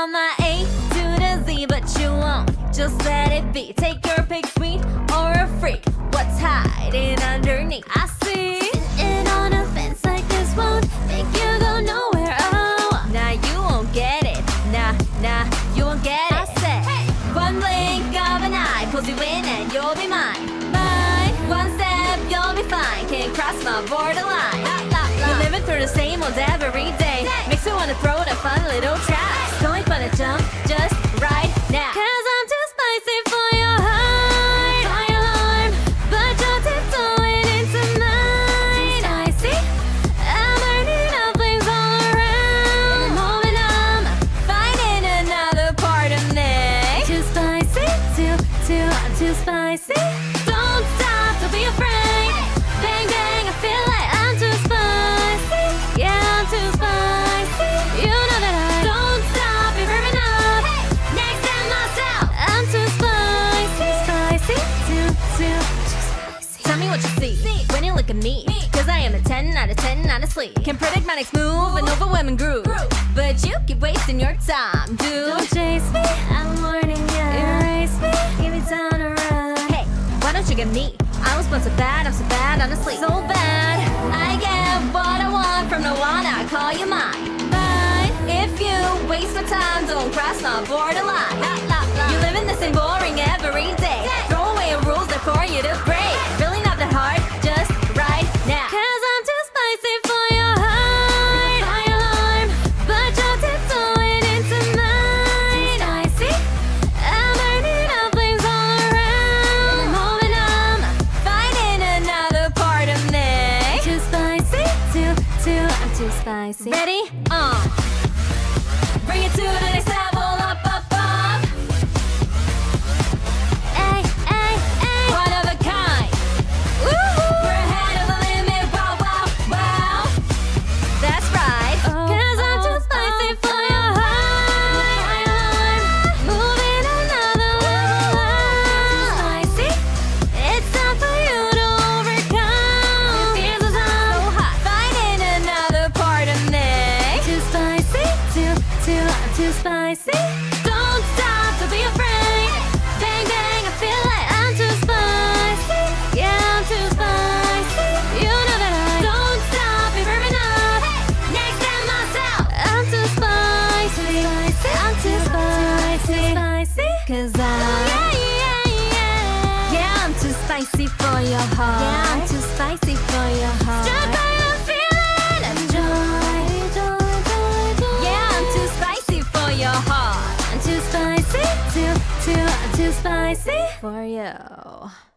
want my A to the Z, but you won't. Just let it be. Take your pick, sweet or a freak. What's hiding underneath? I see. Sitting on a fence like this won't make you go nowhere. Oh, nah, you won't get it. Nah, nah, you won't get it. I said, one blink of an eye pulls you in and you'll be mine. Mine. One step, you'll be fine. Can't cross my borderline. You're living through the same old every day. Makes me wanna throw the fun too, spicy. Don't stop, don't be afraid. Bang, bang, I feel like I'm too spicy. Yeah, I'm too spicy. You know that I don't stop, be firm enough. Next time myself, I'm too spicy. Spicy, too, too, too spicy. Tell me what you see when you look at me. Cause I am a 10 out of 10, honestly. Can predict my next move, an overwhelming groove. But you keep wasting your time, dude. Don't chase me, I'm warning don't you get me? I was once so bad, I'm so bad, honestly. So bad. I get what I want from no one, I call you mine. But if you waste my time, don't cross my borderline. You live in the same boring every day. Throw away rules that for you to too, spicy. Ready? Uh. Bring it to the next level, spicy. Don't stop, don't be afraid. Bang, bang, I feel like I'm too spicy. Yeah, I'm too spicy. You know that I don't stop, be firm enough. Next time myself, I'm too spicy. I'm too spicy. Spicy. Cause I. Yeah, yeah, yeah. Yeah, I'm too spicy for your heart. Yeah, spicy for you.